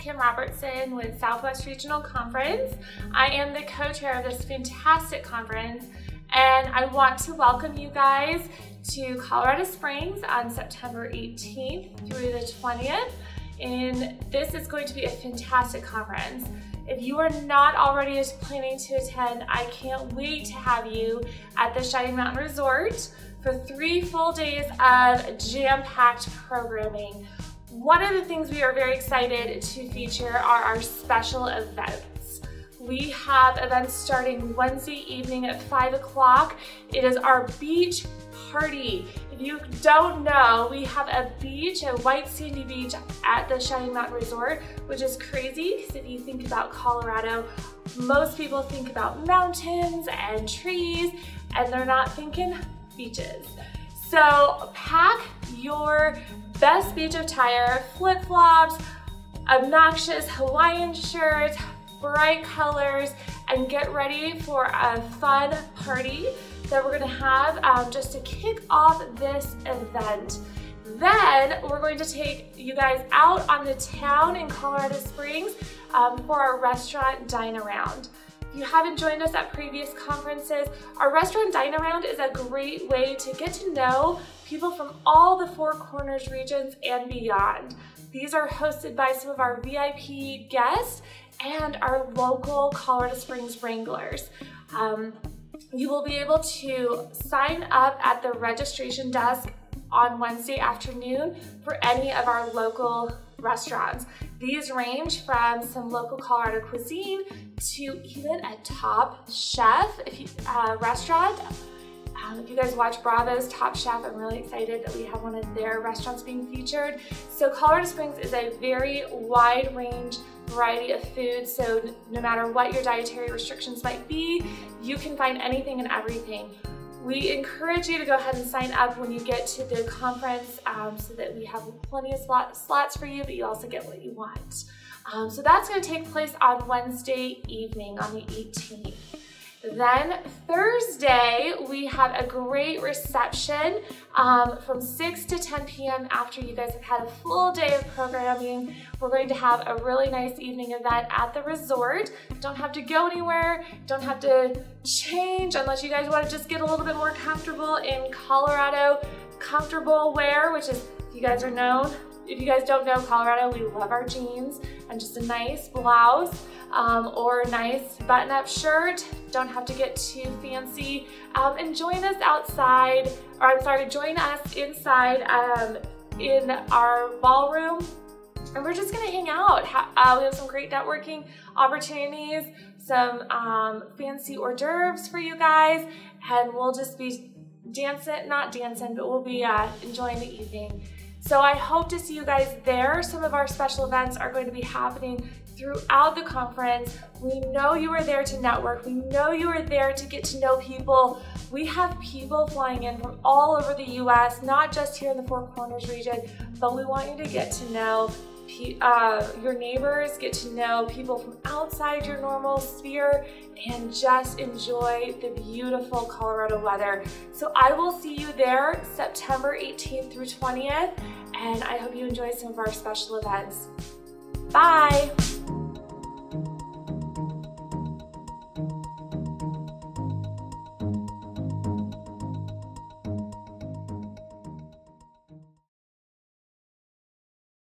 Kim Robertson with Southwest Regional Conference. I am the co-chair of this fantastic conference and I want to welcome you guys to Colorado Springs on September 18th through the 20th. And this is going to be a fantastic conference. If you are not already planning to attend, I can't wait to have you at the Cheyenne Mountain Resort for three full days of jam-packed programming. One of the things we are very excited to feature are our special events. We have events starting Wednesday evening at 5 o'clock. It is our beach party. If you don't know, we have a beach, a white sandy beach at the Cheyenne Mountain Resort, which is crazy because if you think about Colorado, most people think about mountains and trees, and they're not thinking beaches. So pack your best beach attire, flip-flops, obnoxious Hawaiian shirts, bright colors, and get ready for a fun party that we're gonna have um, just to kick off this event. Then we're going to take you guys out on the town in Colorado Springs um, for our restaurant dine around. If you haven't joined us at previous conferences, our restaurant dine around is a great way to get to know people from all the Four Corners regions and beyond. These are hosted by some of our VIP guests and our local Colorado Springs Wranglers. Um, you will be able to sign up at the registration desk on Wednesday afternoon for any of our local restaurants. These range from some local Colorado cuisine to even a top chef you, uh, restaurant. Um, if you guys watch Bravo's Top Chef, I'm really excited that we have one of their restaurants being featured. So Colorado Springs is a very wide range variety of food, so no matter what your dietary restrictions might be, you can find anything and everything. We encourage you to go ahead and sign up when you get to the conference um, so that we have plenty of slot, slots for you, but you also get what you want. Um, so that's going to take place on Wednesday evening on the 18th. Then Thursday, we have a great reception um, from 6 to 10 p.m. after you guys have had a full day of programming. We're going to have a really nice evening event at the resort. Don't have to go anywhere, don't have to change unless you guys want to just get a little bit more comfortable in Colorado comfortable wear, which is, you guys are known, if you guys don't know Colorado, we love our jeans and just a nice blouse um, or nice button-up shirt. Don't have to get too fancy. Um, and join us outside, or I'm sorry, join us inside um, in our ballroom and we're just gonna hang out. Uh, we have some great networking opportunities, some um, fancy hors d'oeuvres for you guys, and we'll just be dancing, not dancing, but we'll be uh, enjoying the evening. So I hope to see you guys there. Some of our special events are going to be happening throughout the conference. We know you are there to network. We know you are there to get to know people. We have people flying in from all over the US, not just here in the Four Corners region, but we want you to get to know uh, your neighbors, get to know people from outside your normal sphere, and just enjoy the beautiful Colorado weather. So I will see you there September 18th through 20th, and I hope you enjoy some of our special events. Bye!